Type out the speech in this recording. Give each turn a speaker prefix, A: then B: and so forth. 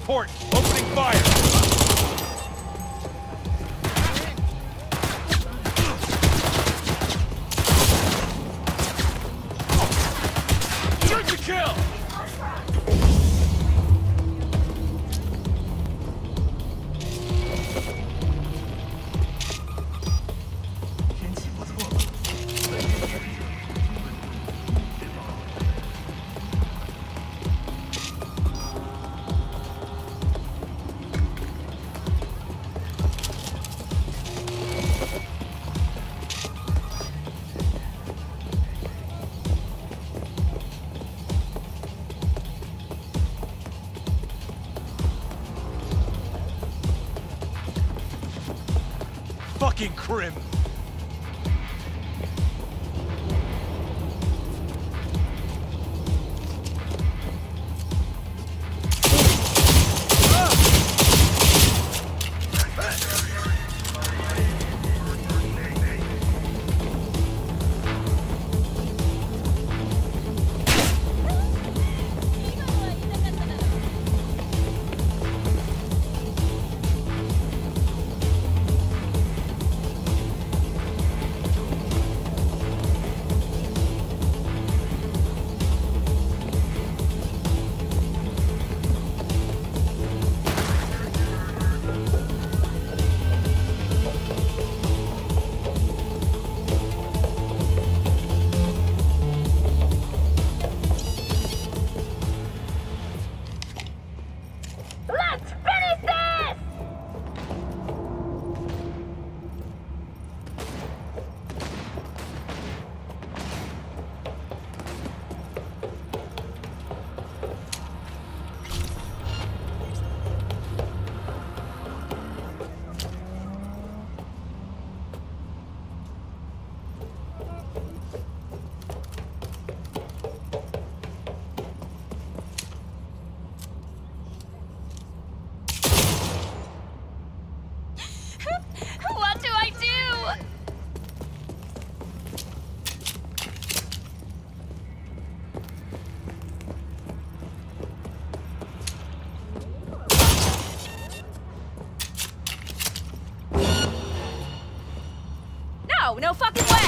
A: report. Opening fire. Fucking crim.
B: No fucking way!